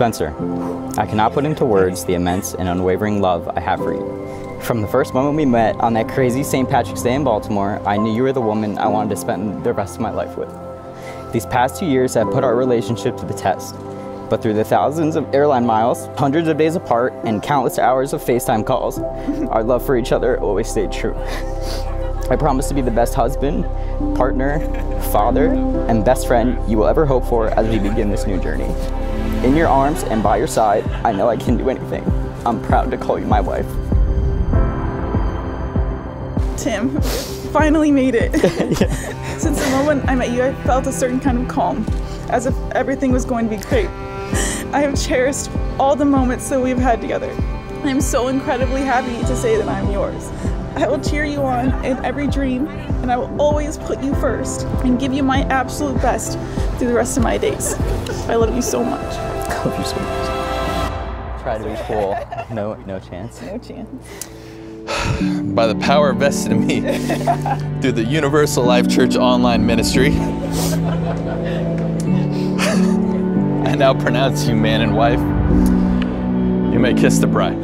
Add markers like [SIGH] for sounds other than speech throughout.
Spencer, I cannot put into words the immense and unwavering love I have for you. From the first moment we met on that crazy St. Patrick's Day in Baltimore, I knew you were the woman I wanted to spend the rest of my life with. These past two years have put our relationship to the test, but through the thousands of airline miles, hundreds of days apart, and countless hours of FaceTime calls, our love for each other always stayed true. [LAUGHS] I promise to be the best husband, partner, father, and best friend you will ever hope for as we begin this new journey. In your arms and by your side, I know I can do anything. I'm proud to call you my wife. Tim, [LAUGHS] finally made it. [LAUGHS] [LAUGHS] Since the moment I met you, I felt a certain kind of calm, as if everything was going to be great. I have cherished all the moments that we've had together. I am so incredibly happy to say that I'm yours. I will cheer you on in every dream, and I will always put you first and give you my absolute best through the rest of my days. I love you so much. I love you so much. Try to be cool. No, no chance. No chance. By the power vested in me through the Universal Life Church online ministry, I now pronounce you man and wife. You may kiss the bride.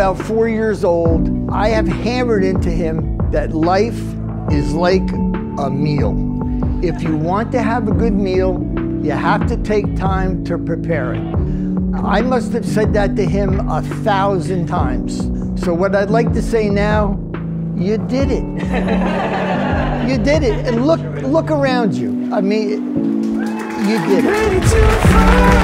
About four years old, I have hammered into him that life is like a meal. If you want to have a good meal, you have to take time to prepare it. I must have said that to him a thousand times. So, what I'd like to say now, you did it. [LAUGHS] you did it. And look, look around you. I mean, you did it.